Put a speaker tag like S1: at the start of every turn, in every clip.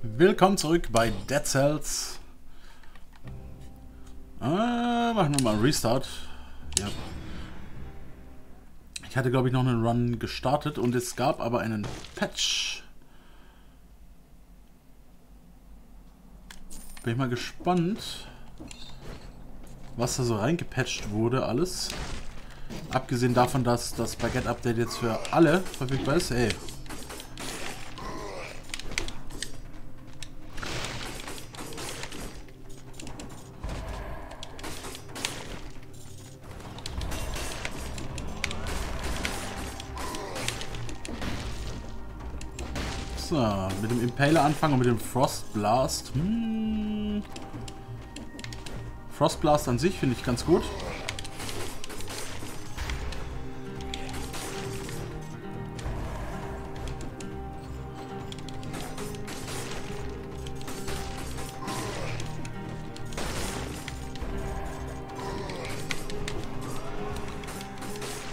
S1: Willkommen zurück bei Dead Cells. Äh, machen wir mal einen Restart. Ja. Ich hatte, glaube ich, noch einen Run gestartet und es gab aber einen Patch. Bin ich mal gespannt, was da so reingepatcht wurde alles. Abgesehen davon, dass das Baguette-Update jetzt für alle verfügbar ist. Ey, mit dem Impaler anfangen und mit dem Frost Blast. Hm. Frost Blast an sich finde ich ganz gut.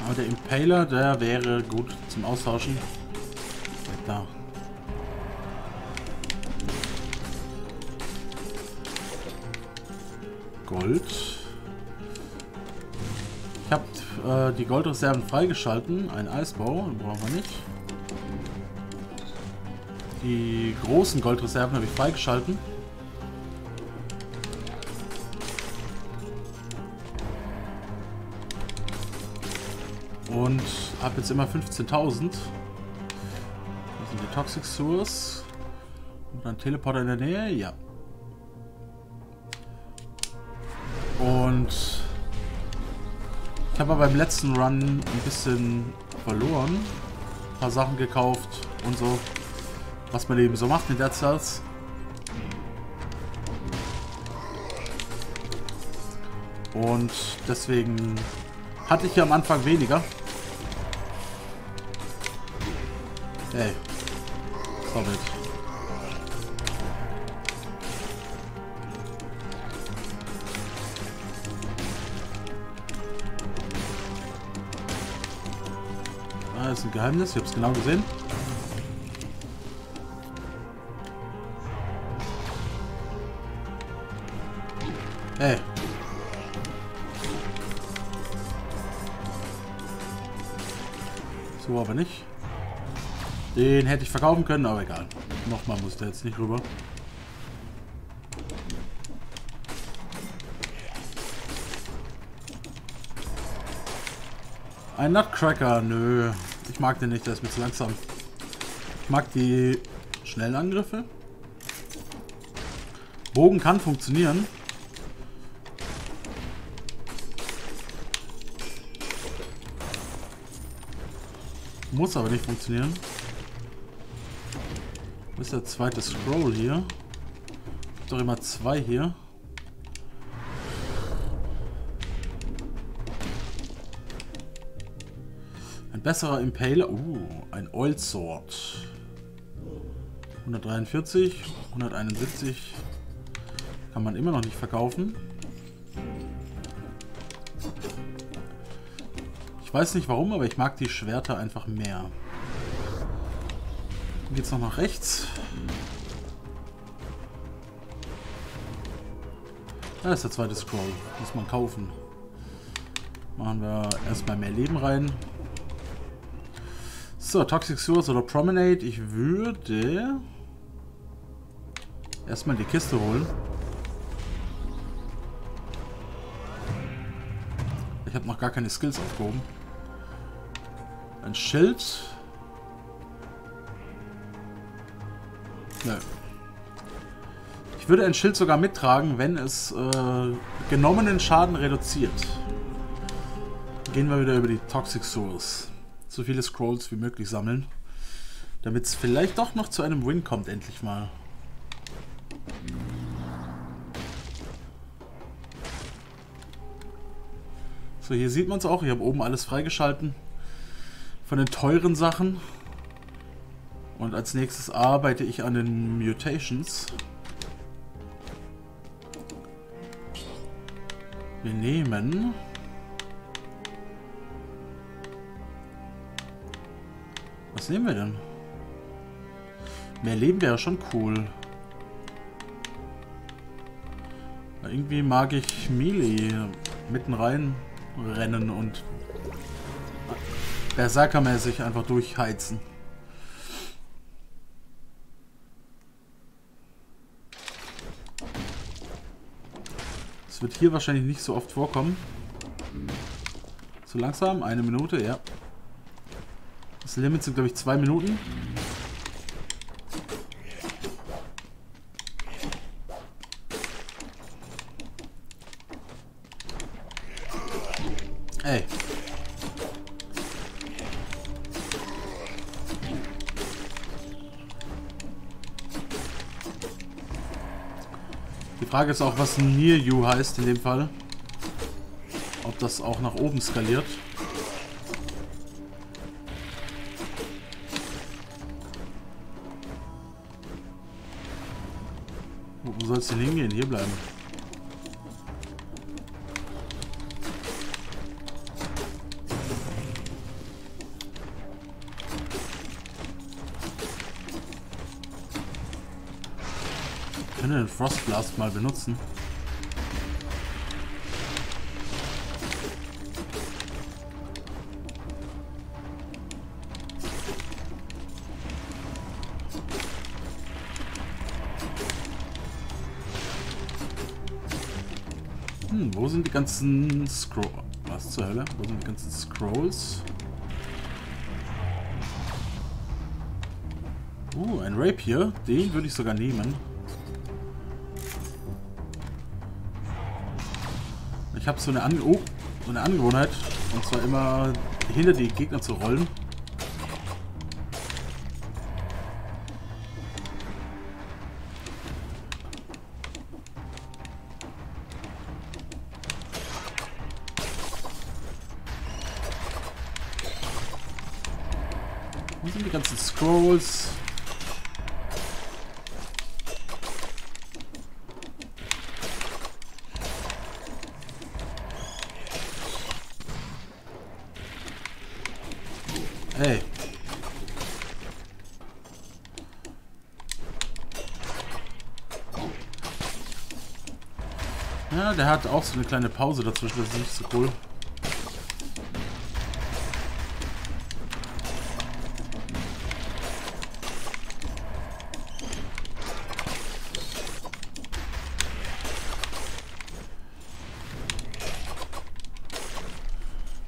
S1: Aber der Impaler, der wäre gut zum Austauschen. Gold. Ich habe äh, die Goldreserven freigeschalten. Ein Eisbau, brauchen wir nicht. Die großen Goldreserven habe ich freigeschalten. Und habe jetzt immer 15.000. Das sind die Toxic Source. Und ein Teleporter in der Nähe? Ja. Und ich habe beim letzten Run ein bisschen verloren. Ein paar Sachen gekauft und so. Was man eben so macht in Dead Cells. Und deswegen hatte ich hier am Anfang weniger. Hey. Stop it. Ist ein Geheimnis. Ich habe es genau gesehen. Hey. So aber nicht. Den hätte ich verkaufen können, aber egal. Nochmal muss der jetzt nicht rüber. Ein Nutcracker, nö. Ich mag den nicht, der ist mir zu langsam. Ich mag die schnellen Angriffe. Bogen kann funktionieren. Muss aber nicht funktionieren. Wo ist der zweite Scroll hier? Doch immer zwei hier. Besserer Impaler. Uh, ein Oil Sword. 143, 171. Kann man immer noch nicht verkaufen. Ich weiß nicht warum, aber ich mag die Schwerter einfach mehr. Dann geht's noch nach rechts. Da ist der zweite Scroll. Muss man kaufen. Machen wir erstmal mehr Leben rein. So, Toxic Source oder Promenade. Ich würde erstmal die Kiste holen. Ich habe noch gar keine Skills aufgehoben. Ein Schild. Nö. Ich würde ein Schild sogar mittragen, wenn es äh, genommenen Schaden reduziert. Gehen wir wieder über die Toxic Source. So viele Scrolls wie möglich sammeln. Damit es vielleicht doch noch zu einem Win kommt, endlich mal. So, hier sieht man es auch. Ich habe oben alles freigeschalten. Von den teuren Sachen. Und als nächstes arbeite ich an den Mutations. Wir nehmen... Was nehmen wir denn? Mehr Leben wäre schon cool. Aber irgendwie mag ich Melee mitten rein rennen und berserkermäßig einfach durchheizen. Das wird hier wahrscheinlich nicht so oft vorkommen. So langsam, eine Minute, ja. Das Limit sind, glaube ich, zwei Minuten. Ey. Die Frage ist auch, was Near You heißt in dem Fall. Ob das auch nach oben skaliert. Frostblast mal benutzen. Hm, wo sind die ganzen Scroll... Was zur Hölle? Wo sind die ganzen Scrolls? Uh, ein Rapier. Den würde ich sogar nehmen. Ich habe so eine, An oh, so eine Angewohnheit, und zwar immer hinter die Gegner zu rollen. Der hat auch so eine kleine Pause dazwischen, das ist nicht so cool.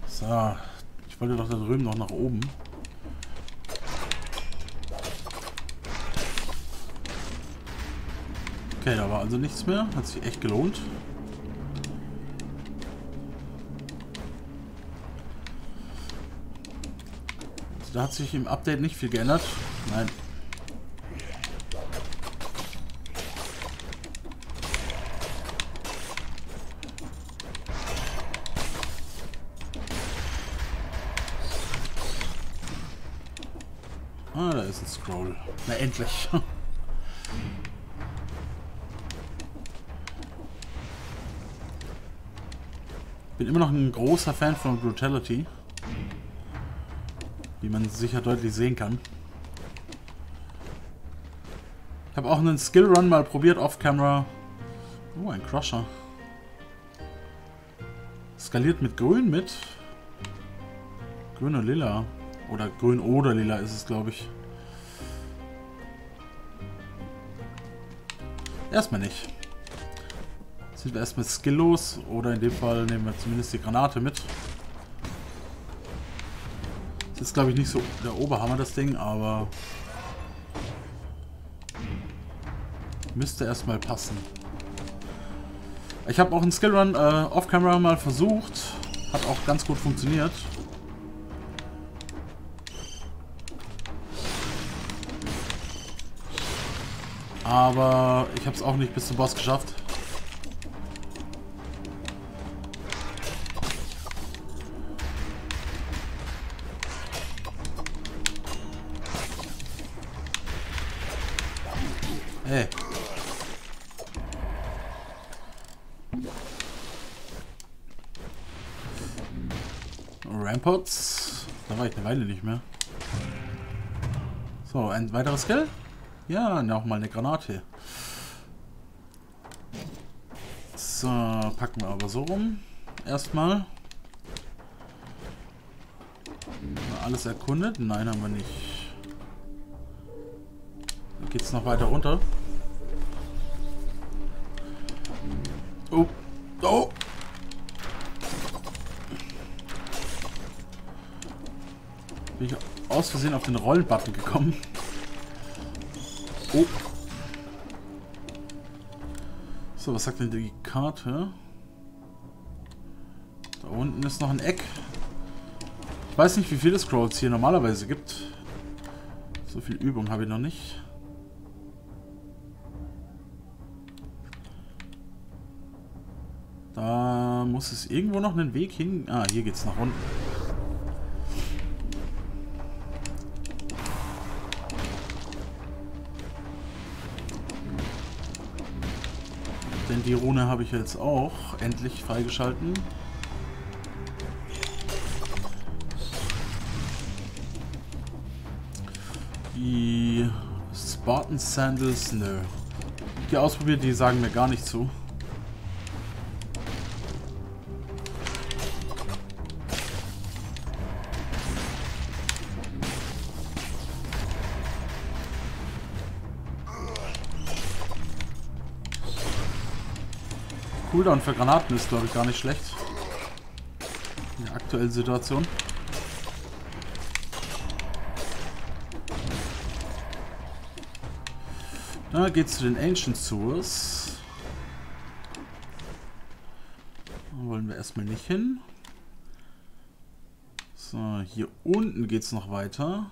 S1: So, ich wollte doch da drüben noch nach oben. Okay, da war also nichts mehr. Hat sich echt gelohnt. Da hat sich im Update nicht viel geändert. Nein. Ah, da ist ein Scroll. Na, endlich. Bin immer noch ein großer Fan von Brutality. Wie man sicher deutlich sehen kann. Ich habe auch einen Skill Run mal probiert off-camera. Oh, ein Crusher. Skaliert mit Grün mit. Grün und Lila. Oder Grün oder Lila ist es, glaube ich. Erstmal nicht sind wir erstmal skilllos oder in dem Fall nehmen wir zumindest die Granate mit. Das ist glaube ich nicht so der Oberhammer das Ding, aber müsste erstmal passen. Ich habe auch einen Skillrun äh, off-camera mal versucht, hat auch ganz gut funktioniert. Aber ich habe es auch nicht bis zum Boss geschafft. Ramparts. Da war ich eine Weile nicht mehr. So, ein weiteres Skill? Ja, nochmal eine Granate. So, packen wir aber so rum. Erstmal. Alles erkundet? Nein, haben wir nicht. Geht's noch weiter runter? Oh. Oh. Aus Versehen auf den Rollbutton gekommen. Oh. So, was sagt denn die Karte? Da unten ist noch ein Eck. Ich weiß nicht, wie viele Scrolls hier normalerweise gibt. So viel Übung habe ich noch nicht. Da muss es irgendwo noch einen Weg hin... Ah, hier geht es nach unten. Die Rune habe ich jetzt auch endlich freigeschalten. Die Spartan Sandals, nö. Die ausprobiert, die sagen mir gar nicht zu. Cooldown für Granaten ist, glaube ich, gar nicht schlecht. In der aktuellen Situation. Da geht's zu den Ancient Sewers. Da wollen wir erstmal nicht hin. So, hier unten geht's noch weiter.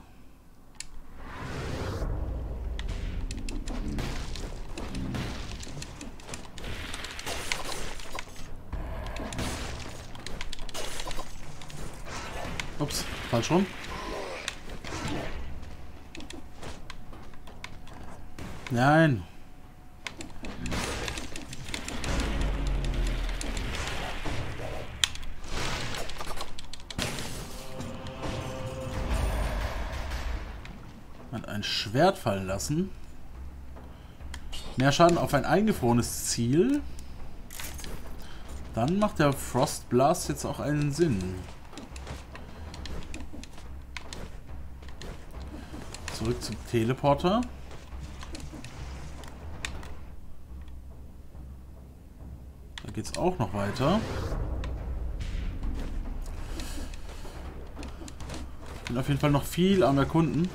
S1: Falsch rum. Nein. Hat ein Schwert fallen lassen. Mehr Schaden auf ein eingefrorenes Ziel. Dann macht der Frost Blast jetzt auch einen Sinn. Zurück zum Teleporter. Da geht es auch noch weiter. Ich bin auf jeden Fall noch viel am Erkunden.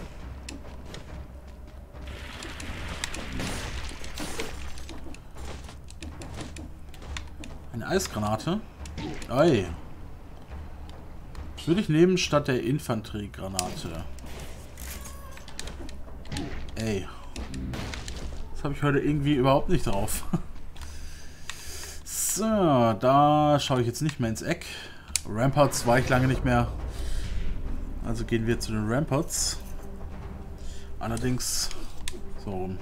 S1: Eine Eisgranate. Ei. Würde ich nehmen statt der Infanteriegranate. Ey. Das habe ich heute irgendwie überhaupt nicht drauf. so, da schaue ich jetzt nicht mehr ins Eck. Ramparts war ich lange nicht mehr. Also gehen wir zu den Ramparts. Allerdings so rum.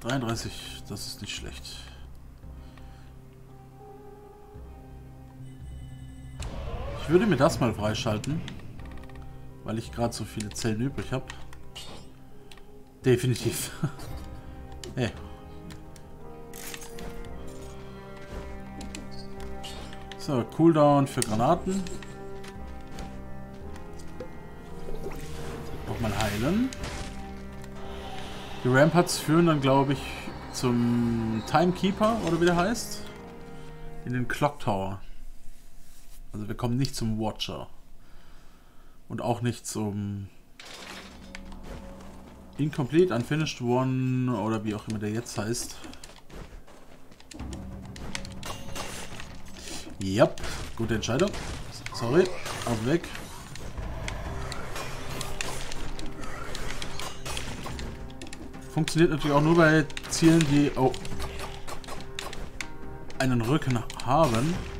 S1: Dreiunddreißig, das ist nicht schlecht. Ich würde mir das mal freischalten, weil ich gerade so viele Zellen übrig habe. Definitiv. hey. So, Cooldown für Granaten. Nochmal heilen. Die Ramparts führen dann, glaube ich, zum Timekeeper, oder wie der heißt. In den Clock Tower. Also wir kommen nicht zum Watcher. Und auch nicht zum Incomplete, Unfinished One oder wie auch immer der jetzt heißt. Yep, gute Entscheidung. Sorry, auf weg. Funktioniert natürlich auch nur bei Zielen, die oh, einen Rücken haben.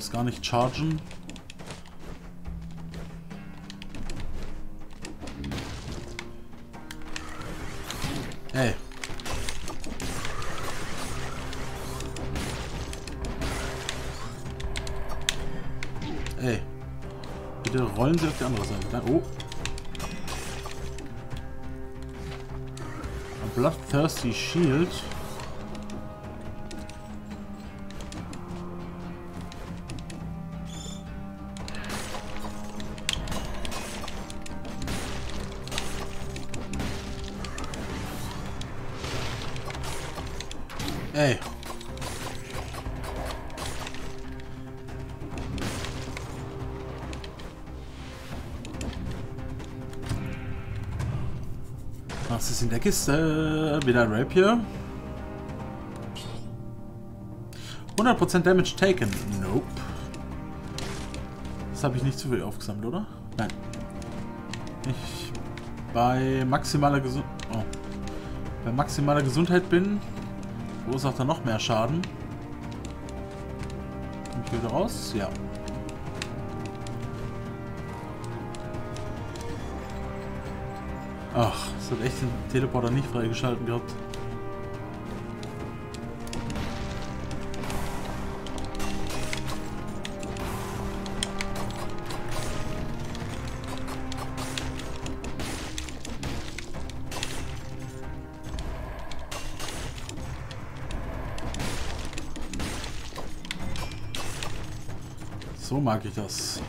S1: brauchst gar nicht chargen. Ey. Ey. Bitte rollen Sie auf die andere Seite. Oh. A bloodthirsty shield. Was ist in der Kiste? Wieder ein Rapier. 100% Damage taken. Nope. Das habe ich nicht zu viel aufgesammelt, oder? Nein. Ich bei maximaler Gesundheit... Oh. Bei maximaler Gesundheit bin, verursacht er noch mehr Schaden. Kommt hier wieder raus? Ja. Ach, es hat echt den Teleporter nicht freigeschalten gehabt. So mag ich das.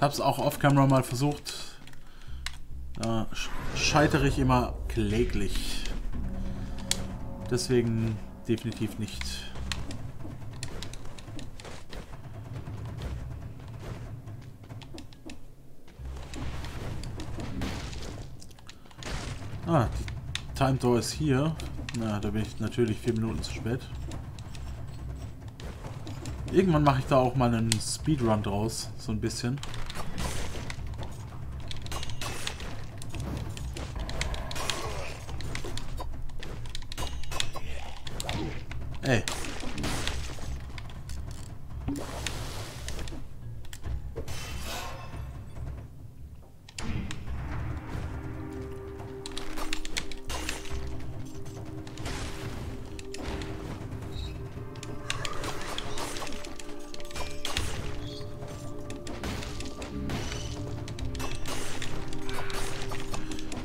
S1: Hab's auch off-camera mal versucht. Da scheitere ich immer kläglich. Deswegen definitiv nicht. Ah, die Time Door ist hier. Na, da bin ich natürlich vier Minuten zu spät. Irgendwann mache ich da auch mal einen Speedrun draus, so ein bisschen.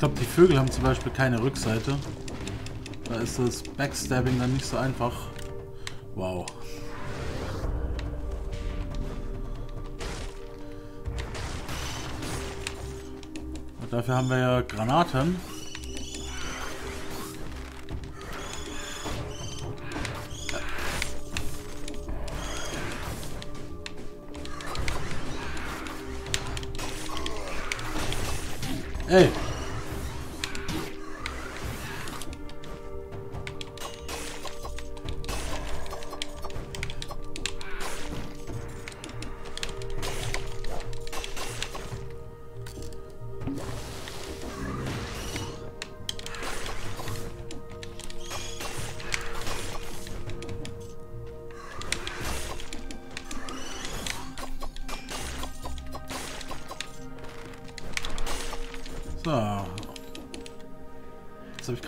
S1: Glaube, die Vögel haben zum Beispiel keine Rückseite. Da ist das Backstabbing dann nicht so einfach. Wow. Dafür haben wir ja Granaten.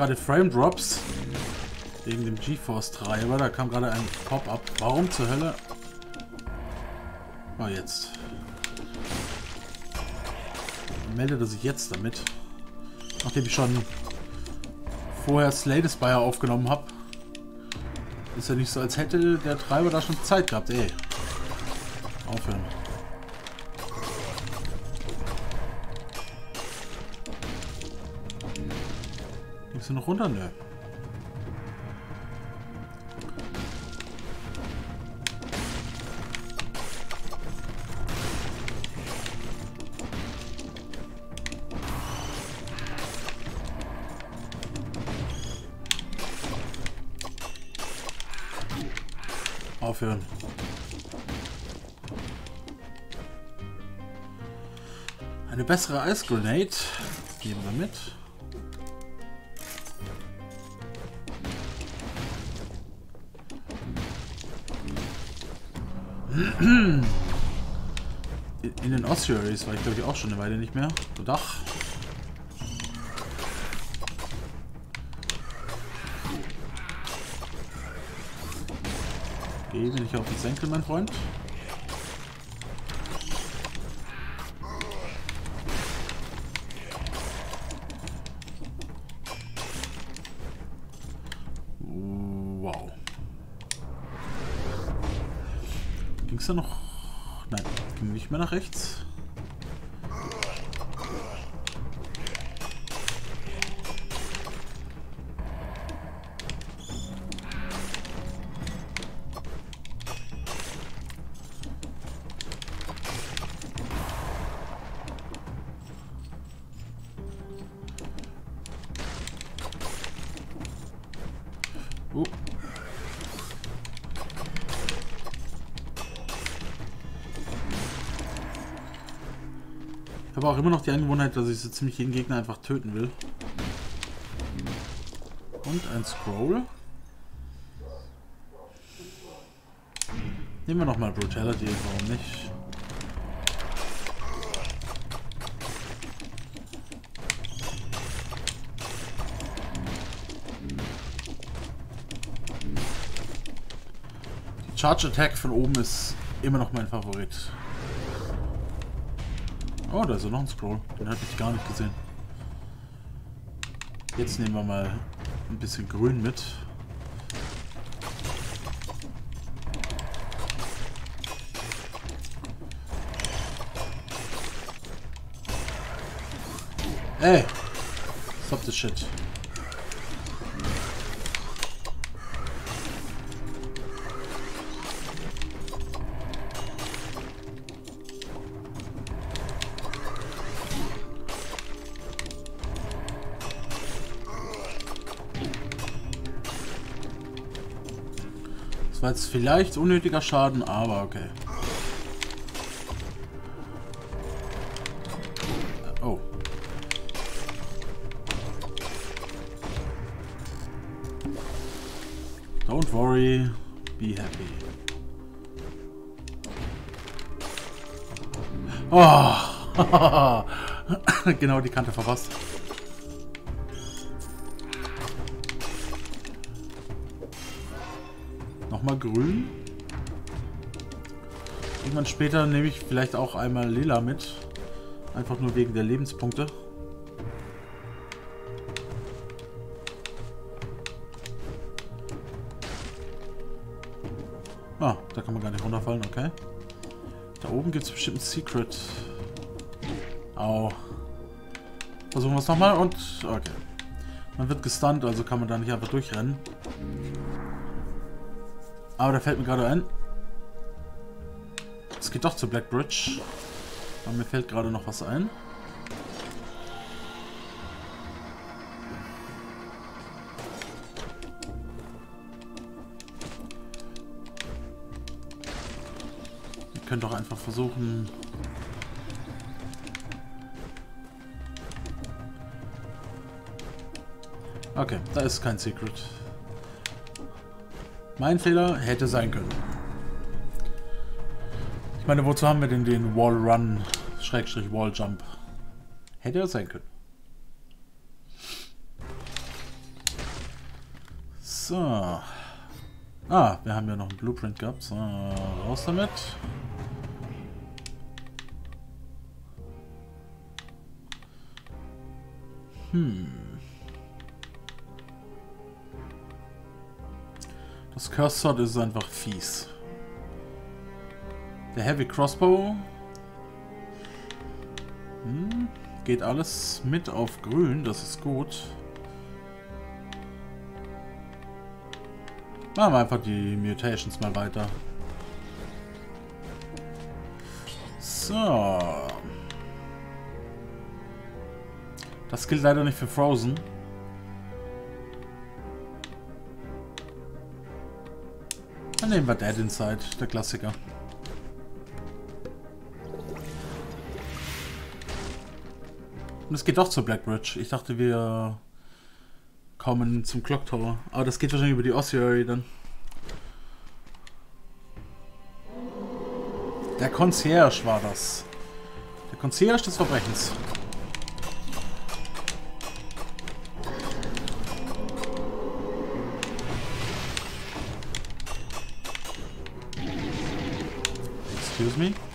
S1: Gerade Frame Drops. Wegen dem GeForce Treiber. Da kam gerade ein Pop-up. Warum zur Hölle? Oh, jetzt. Meldet er sich jetzt damit? Nachdem ich schon vorher Slay Spire aufgenommen habe. Ist ja nicht so, als hätte der Treiber da schon Zeit gehabt. Ey. Aufhören. Noch runter? Nö. Aufhören. Eine bessere Ice Grenade geben wir mit. In den Ossuaries war ich glaube ich auch schon eine Weile nicht mehr. So Dach. Geh mir nicht auf den Senkel, mein Freund. Mehr nach rechts. Habe auch immer noch die Angewohnheit, dass ich so ziemlich jeden Gegner einfach töten will. Und ein Scroll. Nehmen wir nochmal Brutality, warum nicht? Die Charge Attack von oben ist immer noch mein Favorit. Oh, da ist noch ein Scroll. Den hatte ich gar nicht gesehen. Jetzt nehmen wir mal ein bisschen Grün mit. Ey! Stop the shit. Vielleicht unnötiger Schaden, aber okay. Oh. Don't worry, be happy. Oh, genau die Kante verpasst. Nochmal grün. Irgendwann später nehme ich vielleicht auch einmal lila mit. Einfach nur wegen der Lebenspunkte. Ah, da kann man gar nicht runterfallen, okay. Da oben gibt es bestimmt ein Secret. Au. Versuchen wir es nochmal und... Okay. Man wird gestunt, also kann man da nicht einfach durchrennen. Aber da fällt mir gerade ein. Es geht doch zu Black Bridge. Aber mir fällt gerade noch was ein. Wir können doch einfach versuchen... Okay, da ist kein Secret. Mein Fehler hätte sein können. Ich meine, wozu haben wir denn den Wall Run, Schrägstrich Wall Jump? Hätte er sein können. So. Ah, wir haben ja noch einen Blueprint gehabt. So, raus damit. Hm. Das Curse Sword ist einfach fies. Der Heavy Crossbow hm, geht alles mit auf grün, das ist gut. Machen wir einfach die Mutations mal weiter. So. Das gilt leider nicht für Frozen. Dann nehmen wir Dead Inside, der Klassiker. Und es geht doch zur Blackbridge. Ich dachte, wir kommen zum Clock Tower. Aber das geht wahrscheinlich über die Ossuary dann. Der Concierge war das. Der Concierge des Verbrechens. Excuse me?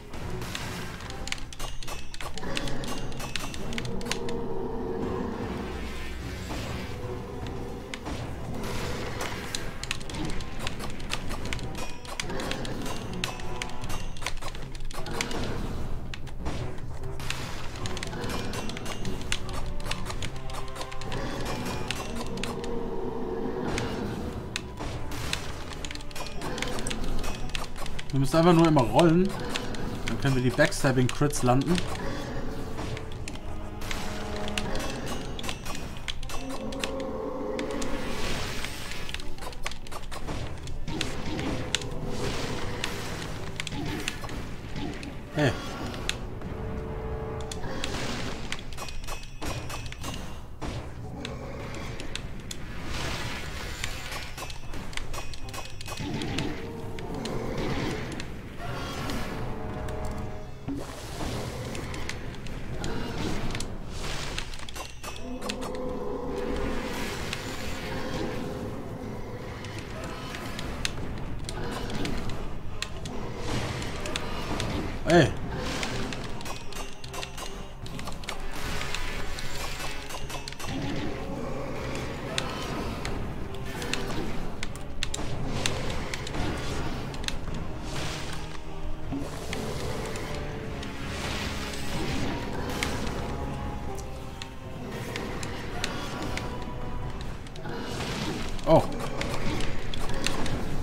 S1: Wir müssen einfach nur immer rollen. Können wir die Backstabbing-Crits landen.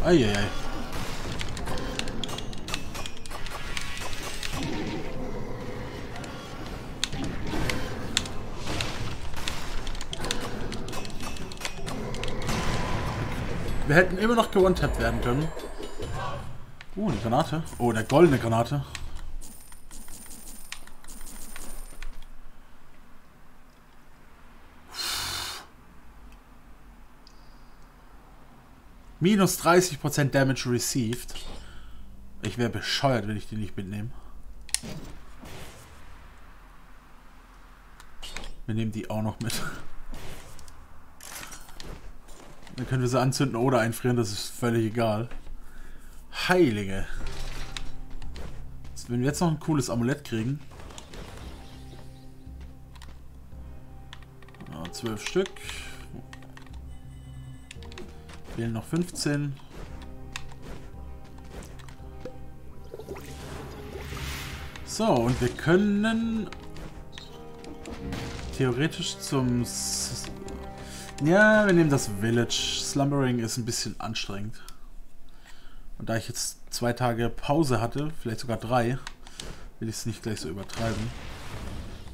S1: Eieiei. Wir hätten immer noch gewone werden können. Oh, eine Granate. Oh, eine goldene Granate. Minus 30% Damage received. Ich wäre bescheuert, wenn ich die nicht mitnehme. Wir nehmen die auch noch mit. Dann können wir sie anzünden oder einfrieren, das ist völlig egal. Heilige. Wenn wir jetzt noch ein cooles Amulett kriegen. Ja, 12 Stück. Fehlen noch 15. So, und wir können theoretisch zum... S ja, wir nehmen das Village. Slumbering ist ein bisschen anstrengend. Und da ich jetzt zwei Tage Pause hatte, vielleicht sogar drei, will ich es nicht gleich so übertreiben.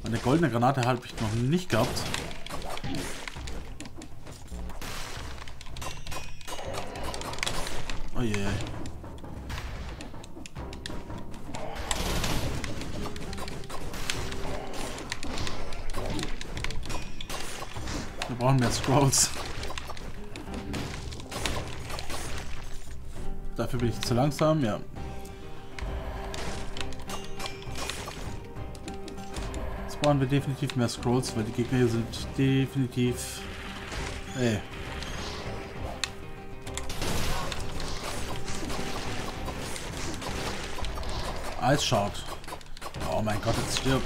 S1: Eine goldene Granate habe ich noch nicht gehabt. Oh. Yeah. Wir brauchen mehr Scrolls. Dafür bin ich zu langsam, ja. Jetzt brauchen wir definitiv mehr Scrolls, weil die Gegner hier sind definitiv... Ey. Eisschart. Oh mein Gott, jetzt stirbt.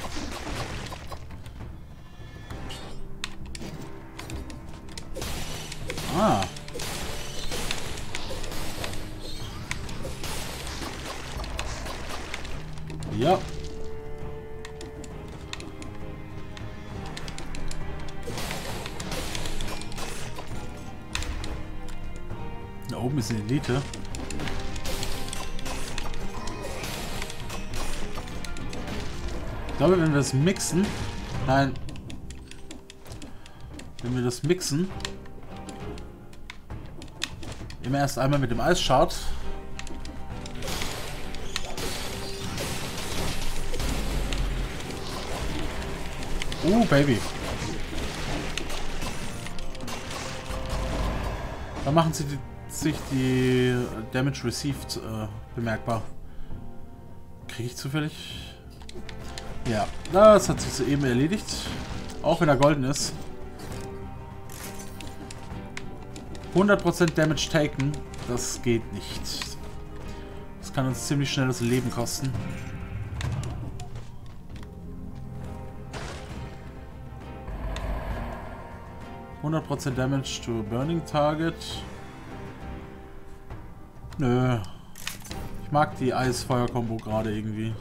S1: Ah. Ja. Da oben ist eine Elite. Ich glaube, wenn wir das mixen... Nein. Wenn wir das mixen... Immer erst einmal mit dem Eisschart. Uh, Baby. Da machen sie die, sich die Damage Received äh, bemerkbar. Kriege ich zufällig? Ja, das hat sich soeben erledigt. Auch wenn er golden ist. 100% Damage taken, das geht nicht. Das kann uns ziemlich schnell das Leben kosten. Prozent Damage to Burning Target. Nö. Ich mag die Eis-Feuer-Kombo gerade irgendwie.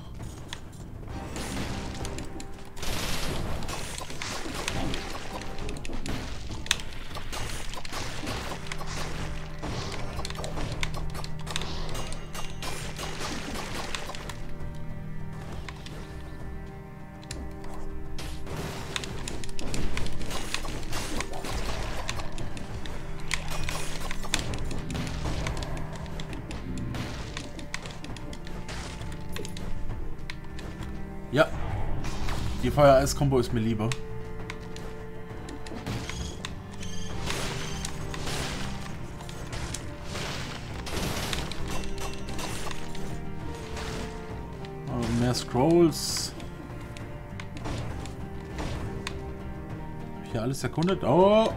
S1: Feuer-Eis-Kombo ist mir lieber. mehr Scrolls. Hab ich hier alles erkundet? Oh!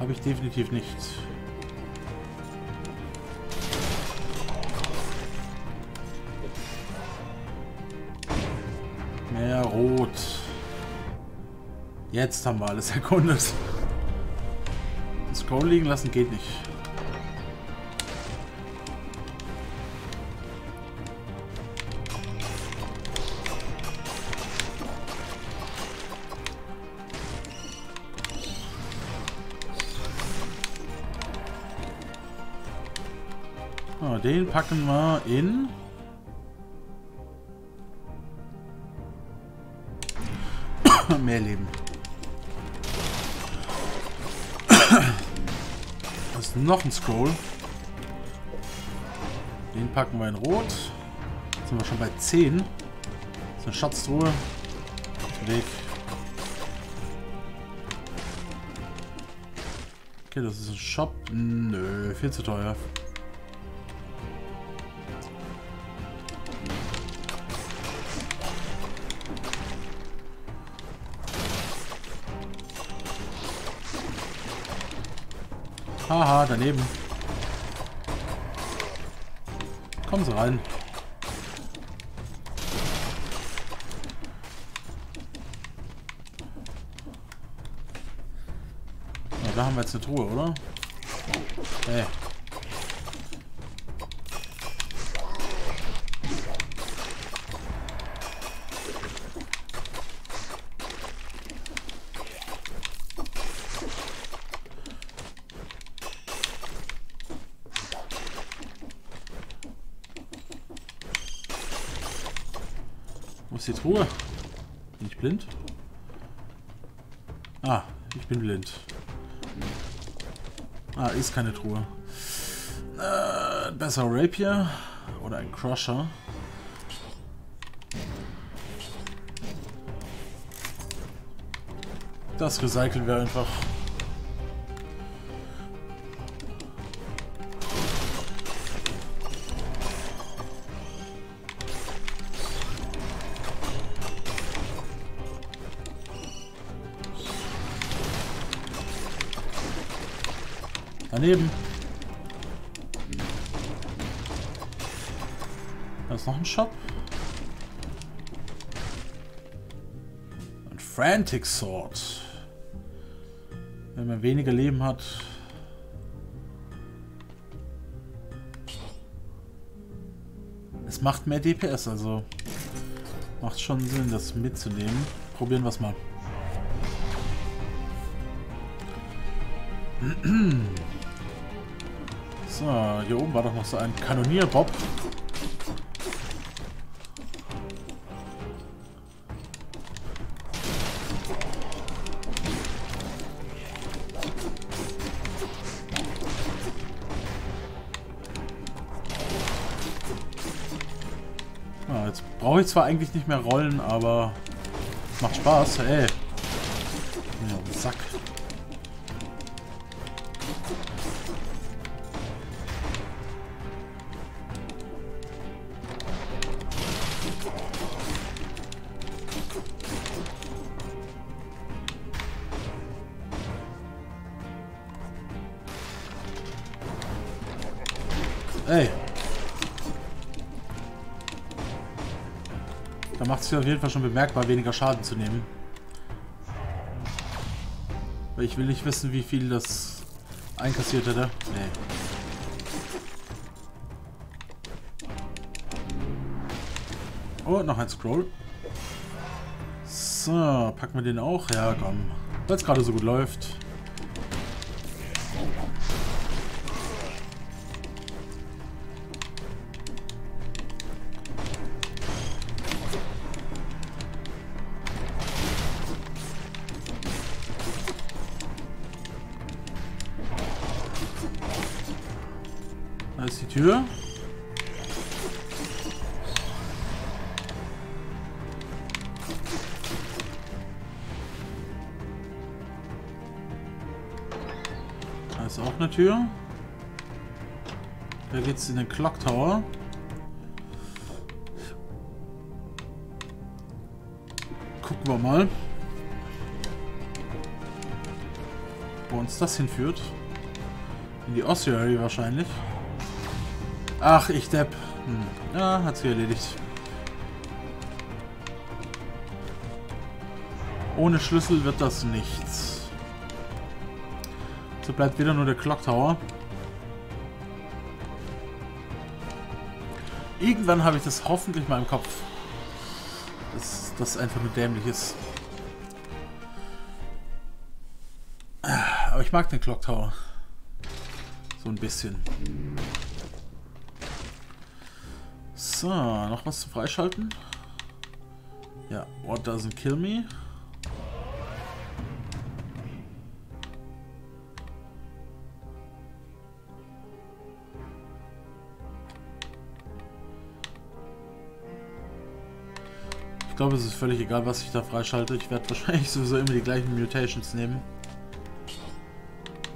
S1: Habe ich definitiv nicht. Jetzt haben wir alles erkundet. Scroll liegen lassen geht nicht. Den packen wir in... noch ein Scroll. Den packen wir in Rot. Jetzt sind wir schon bei 10. Das ist eine Schatztruhe. Weg. Okay, das ist ein Shop. Nö, viel zu teuer. Daneben. Kommen Sie rein. Na, da haben wir jetzt eine Truhe, oder? Hey. Ist die Truhe? Bin ich blind? Ah, ich bin blind. Ah, ist keine Truhe. Äh, besser Rapier oder ein Crusher. Das recyceln wir einfach. Daneben. Da ist noch ein Shop. Ein Frantic Sword. Wenn man weniger Leben hat. Es macht mehr DPS, also macht schon Sinn, das mitzunehmen. Probieren wir es mal. So, hier oben war doch noch so ein Kanonierbob. Ah, jetzt brauche ich zwar eigentlich nicht mehr rollen, aber macht Spaß. Ey. Sich auf jeden Fall schon bemerkbar, weniger Schaden zu nehmen. Weil ich will nicht wissen, wie viel das einkassiert hätte. Nee. Oh, noch ein Scroll. So, packen wir den auch? Ja, komm. Weil es gerade so gut läuft. In den Clock Tower. Gucken wir mal. Wo uns das hinführt. In die Ossuary wahrscheinlich. Ach, ich Depp. Hm. Ja, hat sie erledigt. Ohne Schlüssel wird das nichts. So bleibt wieder nur der Clock Tower. Irgendwann habe ich das hoffentlich mal im Kopf. Dass das einfach nur dämlich ist. Aber ich mag den Clock Tower. So ein bisschen. So, noch was zu freischalten? Ja, what doesn't kill me? Ich glaube, es ist völlig egal, was ich da freischalte. Ich werde wahrscheinlich sowieso immer die gleichen Mutations nehmen.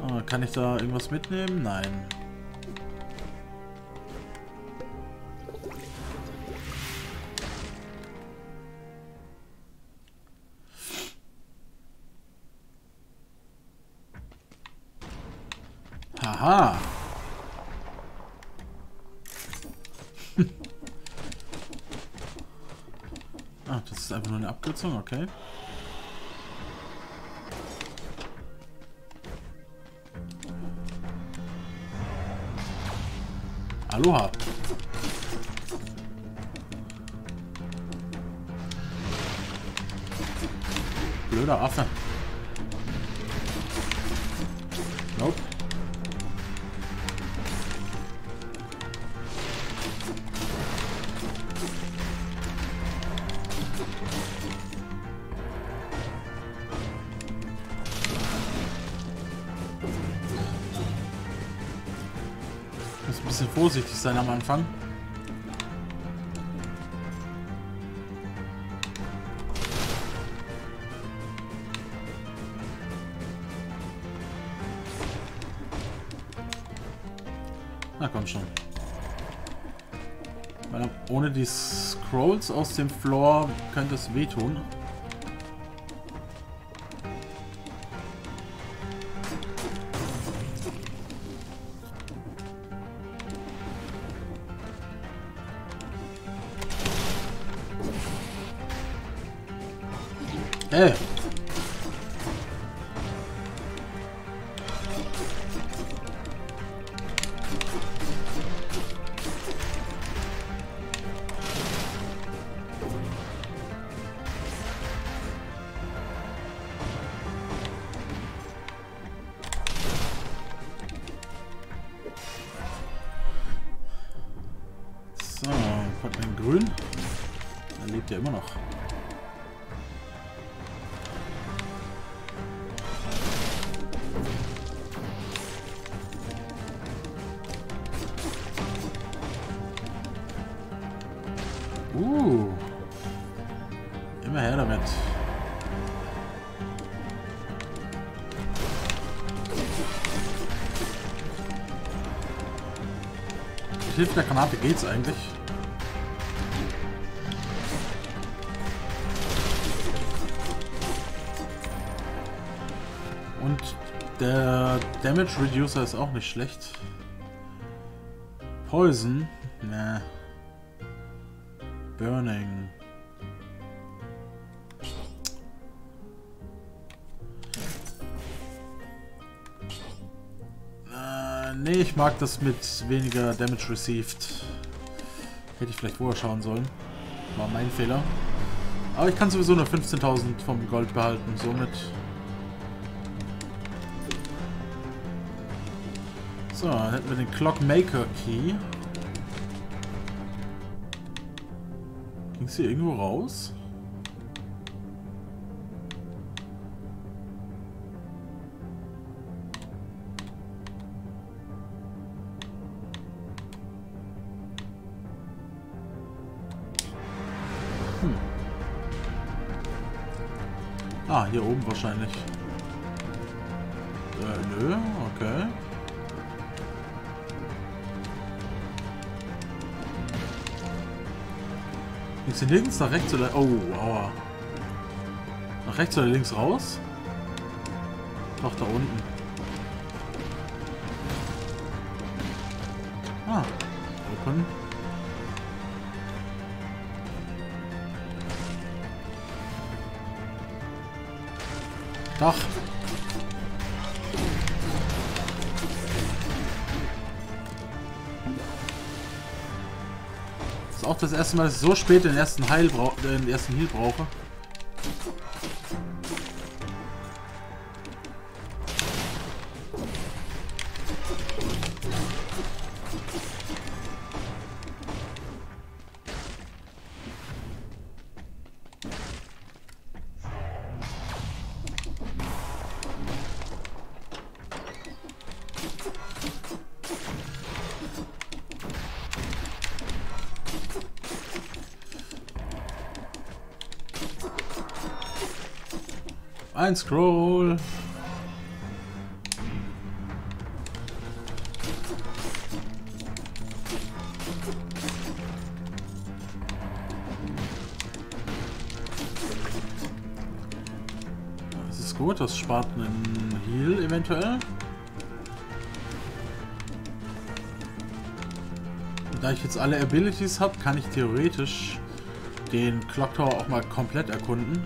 S1: Oh, kann ich da irgendwas mitnehmen? Nein. Ah, das ist einfach nur eine Abkürzung, okay. Aloha. Blöder Affe. Vorsichtig sein am Anfang. Na komm schon. Ohne die Scrolls aus dem Floor könnte es wehtun. Granate geht's eigentlich. Und der Damage Reducer ist auch nicht schlecht. Poison? Ne. Burning. Nee, ich mag das mit weniger Damage received. Hätte ich vielleicht vorher schauen sollen. War mein Fehler. Aber ich kann sowieso nur 15.000 vom Gold behalten, somit... So, dann hätten wir den Clockmaker Key. Ging es hier irgendwo raus? Hier oben wahrscheinlich. Äh, nö, okay. Links hier nirgends nach rechts oder... Oh, aua. Nach rechts oder links raus? Doch, da unten. Ah, open. Erste Mal, dass ich so spät den ersten Heil den ersten Heal brauche. Ein Scroll. Das ist gut, das spart einen Heal eventuell. Da ich jetzt alle Abilities habe, kann ich theoretisch den Clock Tower auch mal komplett erkunden.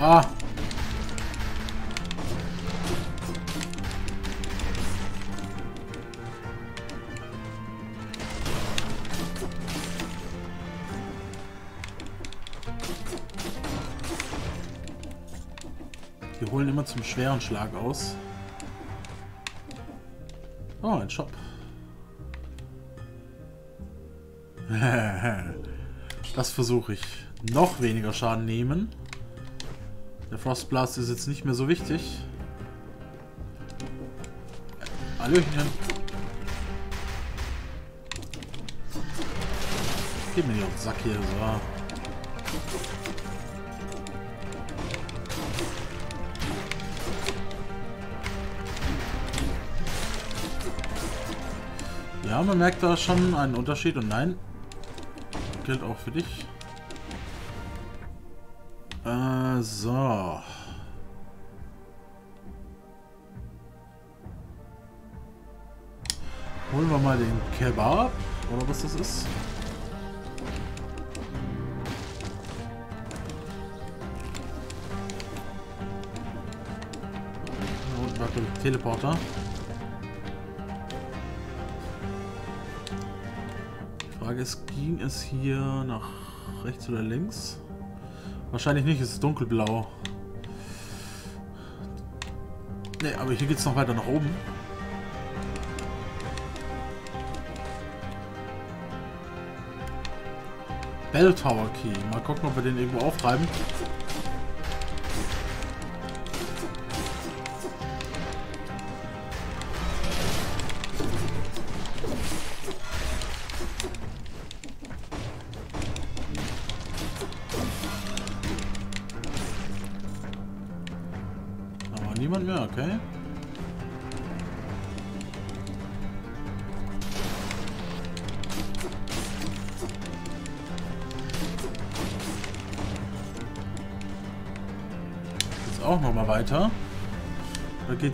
S1: Ah. Die holen immer zum schweren Schlag aus. Oh, ein Shop. das versuche ich. Noch weniger Schaden nehmen. Der Frostblast ist jetzt nicht mehr so wichtig. Hallöchen. Gib mir nicht auf den Sack hier, so. Ja, man merkt da schon einen Unterschied und nein, gilt auch für dich. So. Holen wir mal den Kebab, oder was das ist. Und warte, Teleporter. Die Frage ist, ging es hier nach rechts oder links? Wahrscheinlich nicht, es ist dunkelblau. Ne, aber hier geht es noch weiter nach oben. Bell Tower Key. Mal gucken, ob wir den irgendwo auftreiben.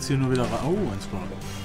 S1: Jetzt hier nur wieder rein. Oh, ein Scroll.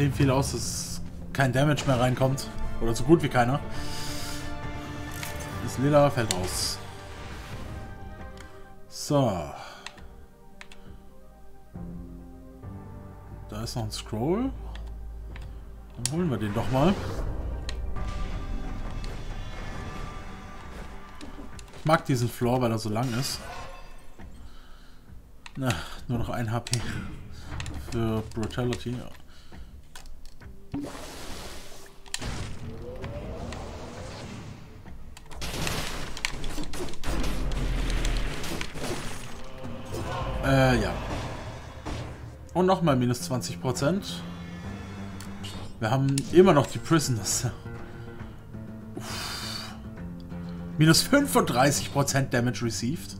S1: Extrem viel aus, dass kein Damage mehr reinkommt. Oder so gut wie keiner. Das Lila fällt raus. So. Da ist noch ein Scroll. Dann holen wir den doch mal. Ich mag diesen Floor, weil er so lang ist. Na, nur noch ein HP. Für Brutality. Ja. Äh, ja. Und nochmal minus 20 Prozent. Wir haben immer noch die Prisoners. Uff. Minus 35 Prozent Damage received.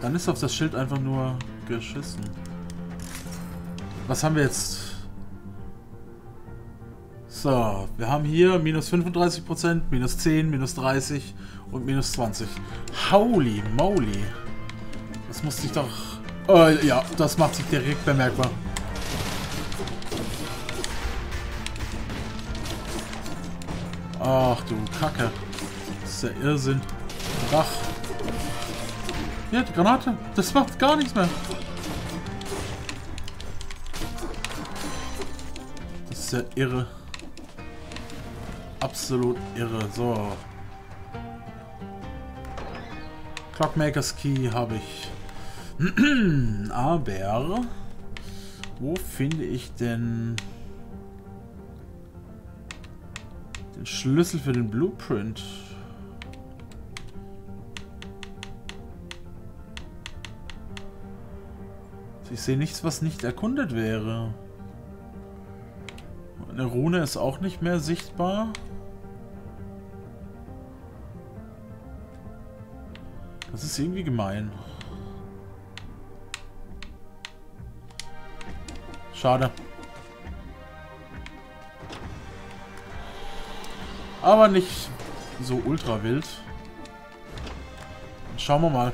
S1: Dann ist auf das Schild einfach nur geschissen. Was haben wir jetzt? So, wir haben hier minus 35 Prozent, minus 10, minus 30 und minus 20. Holy moly. Das musste ich doch... Oh, ja, das macht sich direkt bemerkbar. Ach du Kacke. Das ist der Irrsinn. Ach. Ja, die Granate. Das macht gar nichts mehr. Das ist ja irre. Absolut irre. So. Clockmakers Key habe ich. Aber wo finde ich denn den Schlüssel für den Blueprint? Ich sehe nichts, was nicht erkundet wäre. Eine Rune ist auch nicht mehr sichtbar. Das ist irgendwie gemein. Schade. Aber nicht so ultra wild. Schauen wir mal.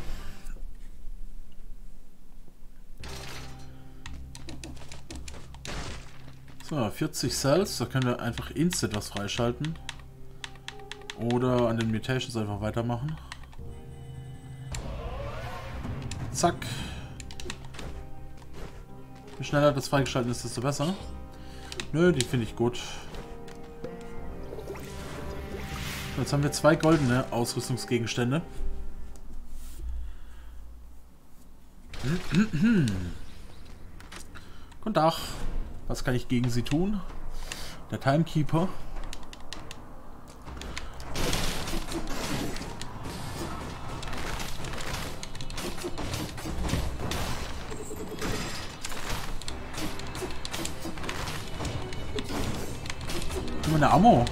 S1: So, 40 Cells, da können wir einfach instant was freischalten. Oder an den Mutations einfach weitermachen. Zack. Je schneller das freigeschaltet ist, desto besser. Nö, die finde ich gut. Jetzt haben wir zwei goldene Ausrüstungsgegenstände. Guten Tag. Was kann ich gegen sie tun? Der Timekeeper. more.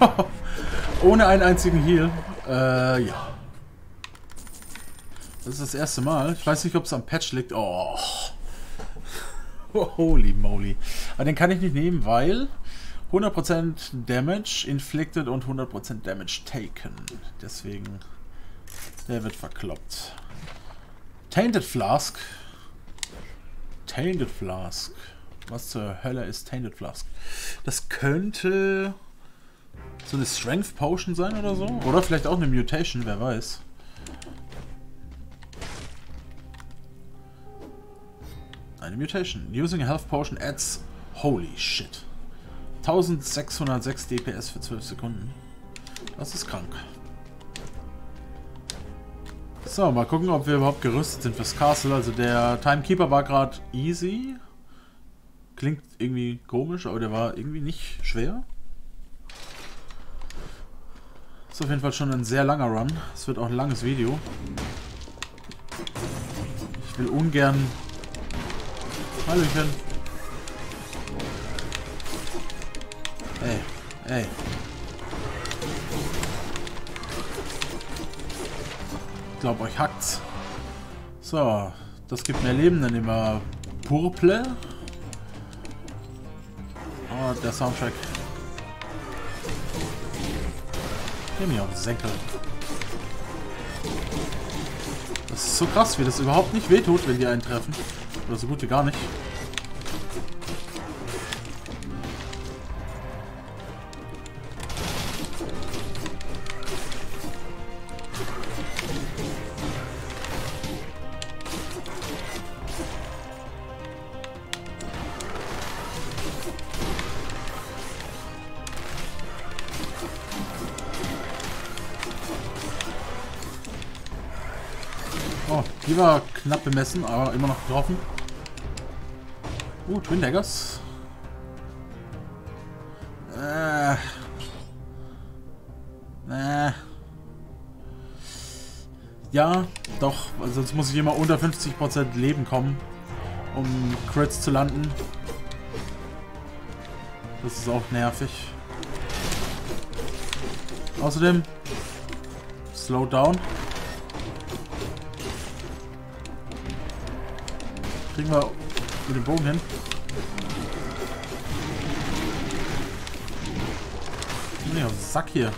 S1: Ohne einen einzigen Heal. Äh, ja. Das ist das erste Mal. Ich weiß nicht, ob es am Patch liegt. Oh. Holy moly. Aber den kann ich nicht nehmen, weil 100% Damage inflicted und 100% Damage taken. Deswegen, der wird verkloppt. Tainted Flask. Tainted Flask. Was zur Hölle ist Tainted Flask? Das könnte so eine Strength Potion sein oder so. Oder vielleicht auch eine Mutation, wer weiß. Eine Mutation. Using a Health Potion adds... Holy shit. 1606 DPS für 12 Sekunden. Das ist krank. So, mal gucken, ob wir überhaupt gerüstet sind fürs Castle. Also der Timekeeper war gerade easy. Klingt irgendwie komisch, aber der war irgendwie nicht schwer. Ist auf jeden Fall schon ein sehr langer Run. Es wird auch ein langes Video. Ich will ungern... Hallöchen. Ey, ey. Ich glaube, euch hackt's. So, das gibt mehr Leben, dann nehmen wir Purple. Oh, der Soundtrack. Geh mir auf Senkel. Das ist so krass, wie das überhaupt nicht wehtut, wenn die einen treffen. Oder so gut wie gar nicht. War knapp bemessen, aber immer noch getroffen. Uh, Twin Daggers. Äh. Äh. Ja, doch. Sonst muss ich immer unter 50% Leben kommen, um Crits zu landen. Das ist auch nervig. Außerdem Slow down. Kriegen wir mit dem Bogen hin. Nee, auf den Sack hier.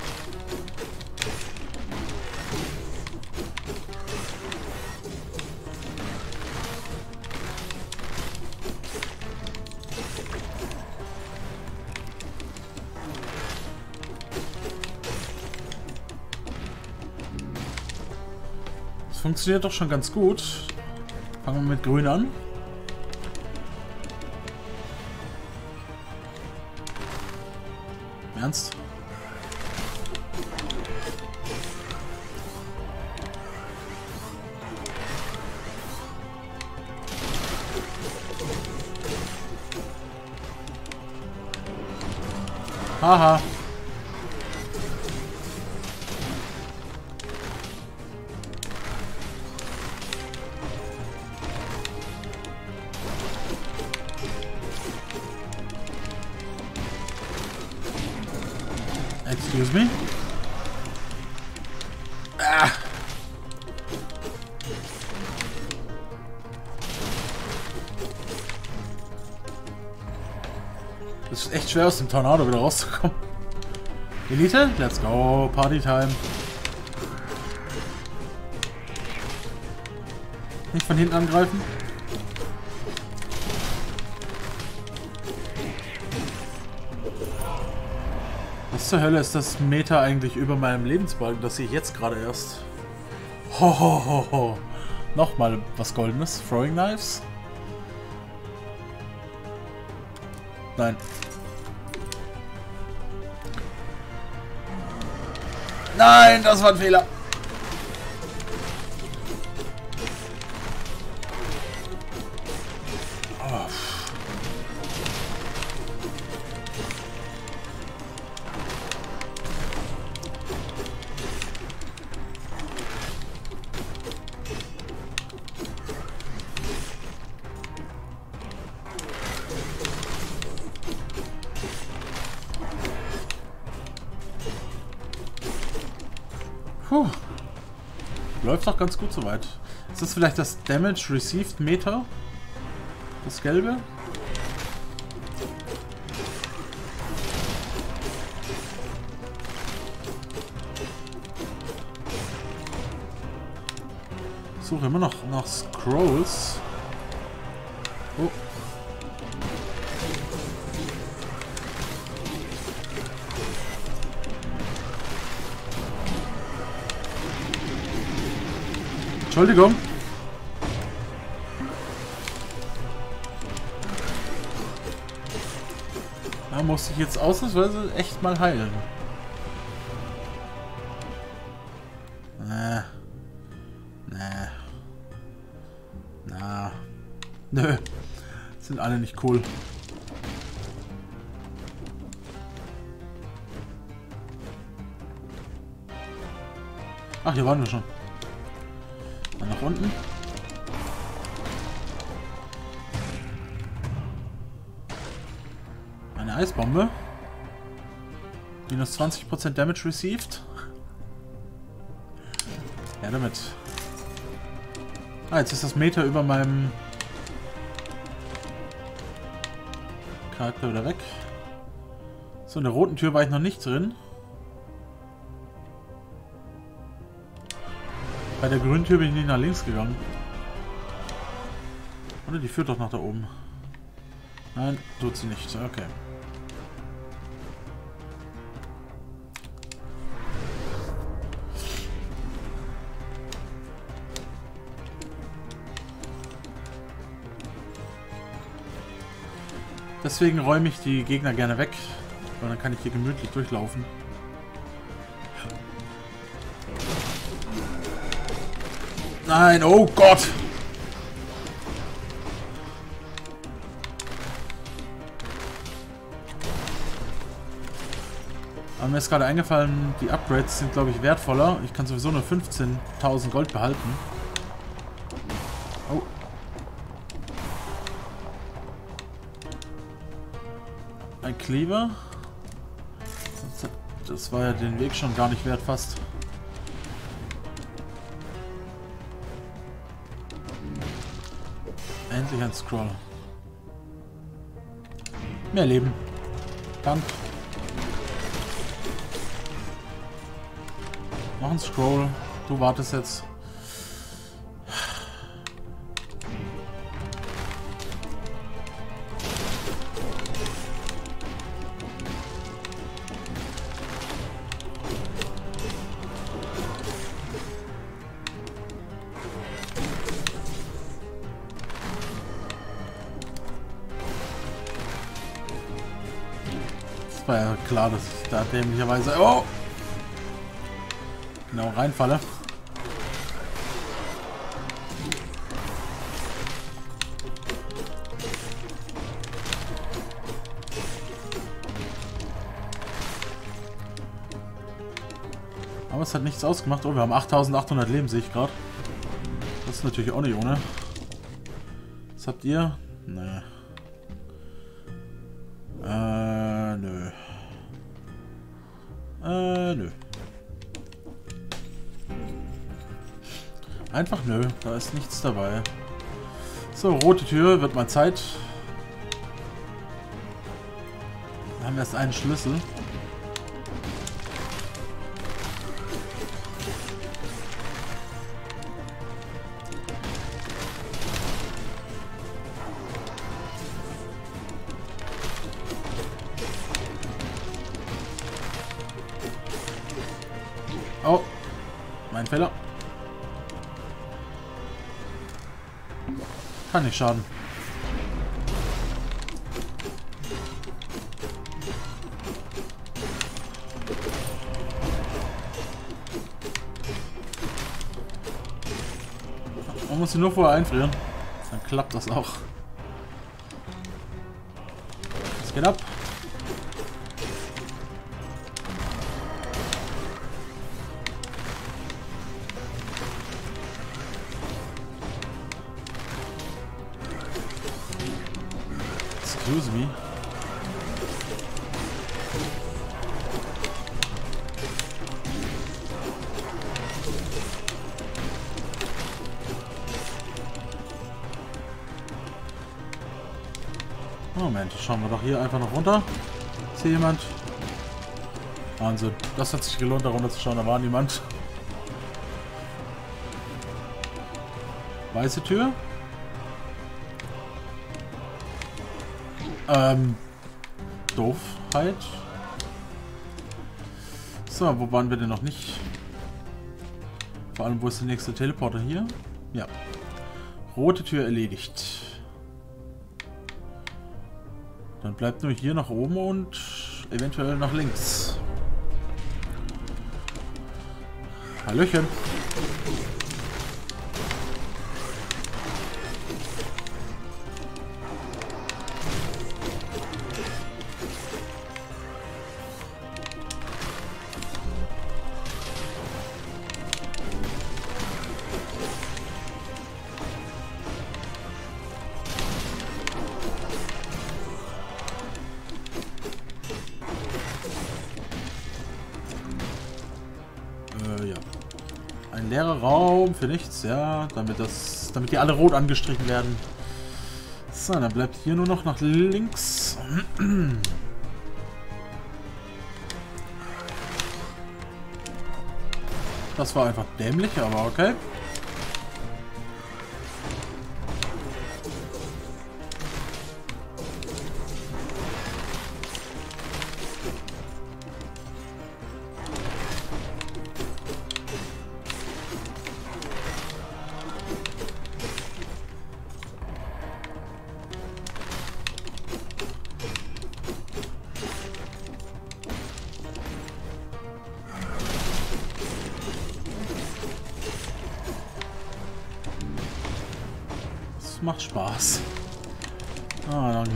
S1: Das funktioniert doch schon ganz gut. Fangen wir mit Grün an. Ernst? Haha. Schwer aus dem Tornado wieder rauszukommen. Elite, let's go, Party time. Nicht von hinten angreifen. Was zur Hölle ist das Meter eigentlich über meinem Lebensbalken? Das sehe ich jetzt gerade erst. Ho, ho, ho, ho. Nochmal was Goldenes. Throwing Knives? Nein. Nein, das war ein Fehler. Läuft doch ganz gut soweit. Ist das vielleicht das Damage Received Meter? Das gelbe? suche immer noch nach Scrolls. Oh. Entschuldigung. Da muss ich jetzt ausnahmsweise echt mal heilen. Nee. Nee. Na. Nö. Sind alle nicht cool. Ach, hier waren wir schon. Nach unten. Eine Eisbombe. Minus 20% Damage received. Ja, damit. Ah, jetzt ist das Meter über meinem Charakter wieder weg. So, in der roten Tür war ich noch nicht drin. Bei der grünen Tür bin ich nicht nach links gegangen. Oder die führt doch nach da oben. Nein, tut sie nicht. Okay. Deswegen räume ich die Gegner gerne weg, weil dann kann ich hier gemütlich durchlaufen. Nein, oh Gott! Aber mir ist gerade eingefallen, die Upgrades sind, glaube ich, wertvoller. Ich kann sowieso nur 15.000 Gold behalten. Oh. Ein Cleaver. Das war ja den Weg schon gar nicht wert fast. Endlich ein Scroll. Mehr Leben. Dank. Noch ein Scroll. Du wartest jetzt. Klar, dass ich da dämlicherweise... Oh! Genau, reinfalle. Aber es hat nichts ausgemacht. Oh, wir haben 8800 Leben, sehe ich gerade. Das ist natürlich auch nicht ohne. Was habt ihr? Nee. Einfach nö, da ist nichts dabei. So, rote Tür, wird mal Zeit. Wir haben erst einen Schlüssel. Nicht schaden. Man muss sie nur vorher einfrieren. Dann klappt das auch. Es geht ab. Excuse me. Moment, schauen wir doch hier einfach noch runter. Ist hier jemand? Wahnsinn. Das hat sich gelohnt, da runter zu schauen. Da war niemand. Weiße Tür? Ähm. Doofheit. So, wo waren wir denn noch nicht? Vor allem, wo ist der nächste Teleporter hier? Ja. Rote Tür erledigt. Dann bleibt nur hier nach oben und eventuell nach links. Hallöchen. Damit das, damit die alle rot angestrichen werden. So, dann bleibt hier nur noch nach links. Das war einfach dämlich, aber okay. Macht Spaß. Ah, dann...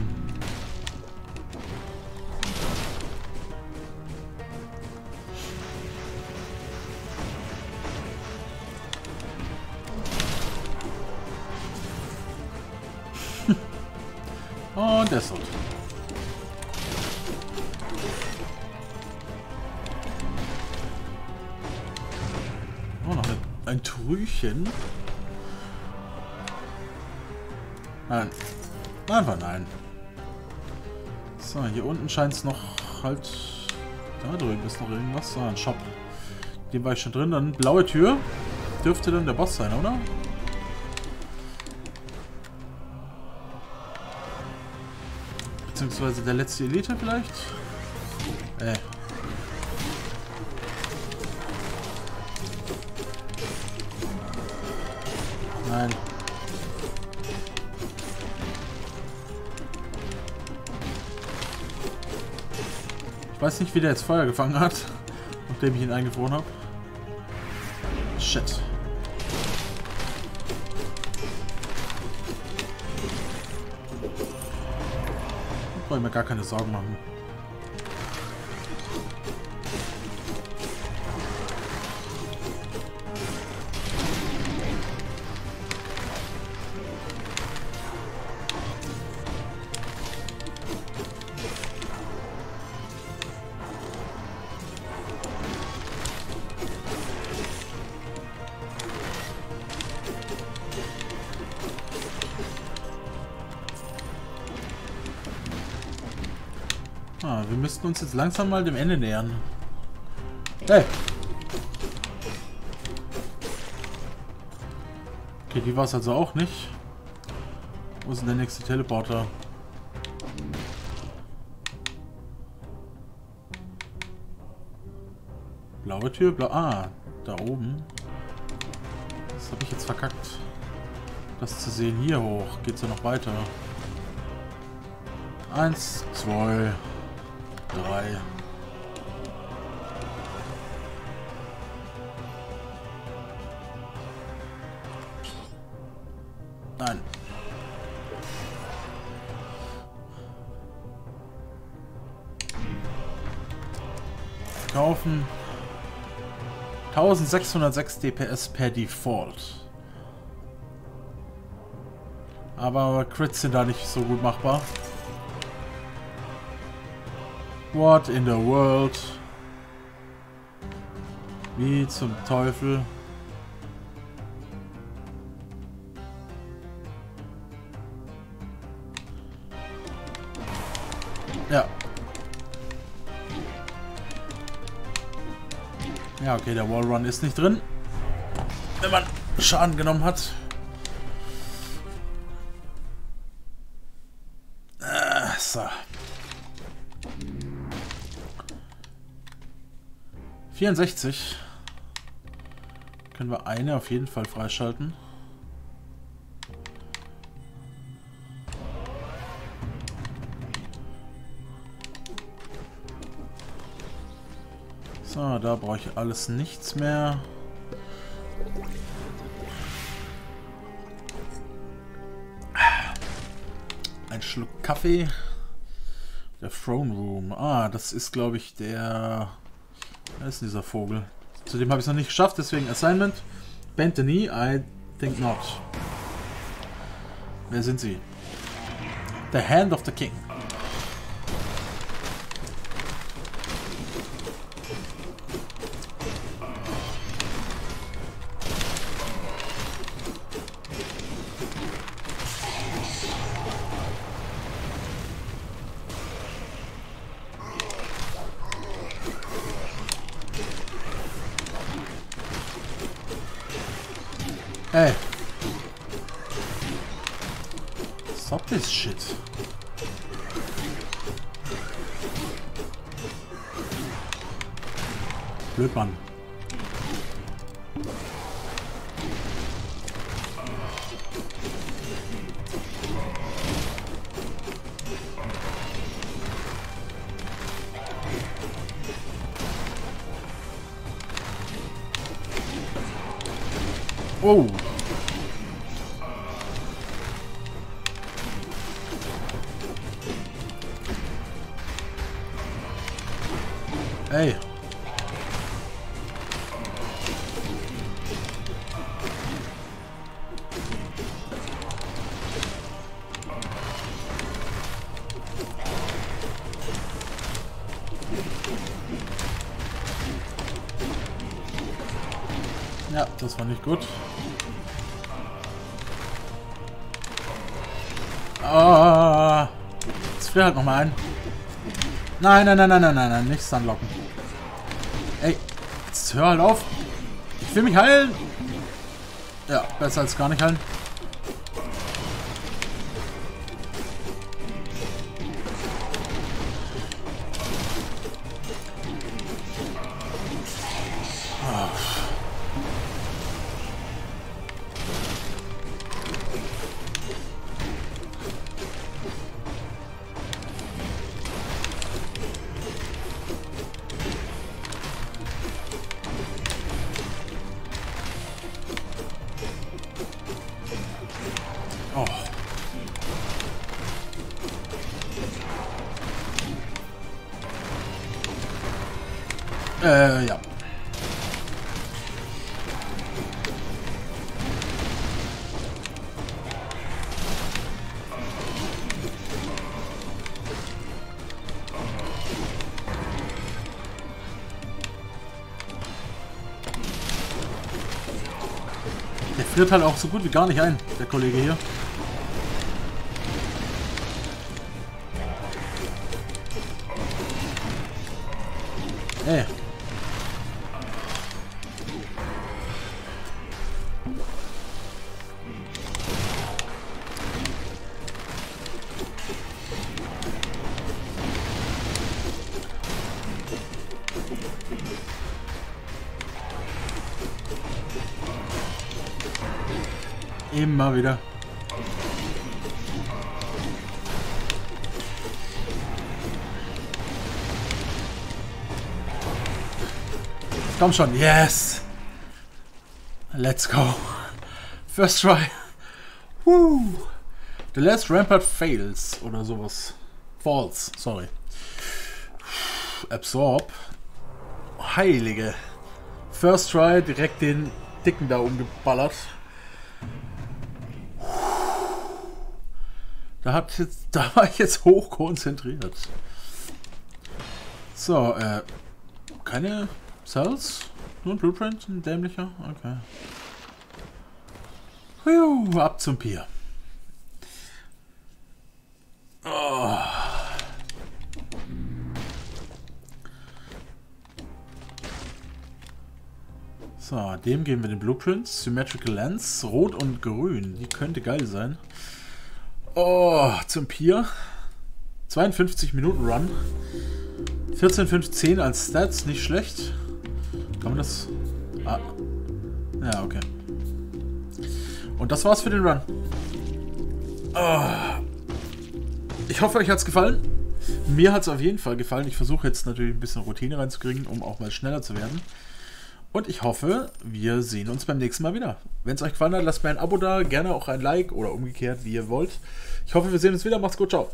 S1: Und ist tot. Oh, noch ein Trüchen. Nein. Einfach nein. So, hier unten scheint es noch halt... Da drüben ist noch irgendwas. So, ein Shop. Den war ich schon drin. Dann blaue Tür. Dürfte dann der Boss sein, oder? Beziehungsweise der letzte Elite vielleicht? Weiß nicht, wie der jetzt Feuer gefangen hat, nachdem ich ihn eingefroren habe. Shit. Ich mir gar keine Sorgen machen. Müssten uns jetzt langsam mal dem Ende nähern. Hey! Okay, die war es also auch nicht. Wo ist denn der nächste Teleporter? Blaue Tür? Blau ah, da oben. Das habe ich jetzt verkackt. Das zu sehen. Hier hoch. Geht's ja noch weiter. Eins, zwei, drei. Nein. Kaufen. 1606 DPS per Default. Aber Crits sind da nicht so gut machbar. What in the world? Wie zum Teufel? Ja. Ja, okay, der Wallrun ist nicht drin. Wenn man Schaden genommen hat. 64. Können wir eine auf jeden Fall freischalten. So, da brauche ich alles nichts mehr. Ein Schluck Kaffee. Der Throne Room. Ah, das ist, glaube ich, der... Wer ist dieser Vogel? Zudem habe ich es noch nicht geschafft, deswegen Assignment. Bend the knee? I think not. Wer sind sie? The Hand of the King. Hey. Stop this shit. Blöd, Mann. Oh. Gut. Ah, jetzt frier halt noch mal ein. Nein, nein, nein, nein, nein, nein, nein, nicht anlocken. Ey, jetzt hör halt auf. Ich will mich heilen. Ja, besser als gar nicht heilen. Friert halt auch so gut wie gar nicht ein, der Kollege hier. Ey. Komm schon, yes! Let's go. First try. Woo. The last rampart fails oder sowas. Falls, sorry. Absorb. Heilige. First try, direkt den Dicken da umgeballert. Da, hat jetzt, da war ich jetzt hoch konzentriert. So, äh, keine Cells? Nur ein Blueprint? Ein dämlicher? Okay. Juhu, ab zum Pier. Oh. So, dem geben wir den Blueprint. Symmetrical Lens, rot und grün. Die könnte geil sein. Oh, zum Pier. 52 Minuten Run. 14, 5, 10 als Stats, nicht schlecht. Kann man das... Ah. Ja, okay. Und das war's für den Run. Oh. Ich hoffe, euch hat's gefallen. Mir hat's auf jeden Fall gefallen. Ich versuche jetzt natürlich ein bisschen Routine reinzukriegen, um auch mal schneller zu werden. Und ich hoffe, wir sehen uns beim nächsten Mal wieder. Wenn es euch gefallen hat, lasst mir ein Abo da, gerne auch ein Like oder umgekehrt, wie ihr wollt. Ich hoffe, wir sehen uns wieder. Macht's gut, ciao.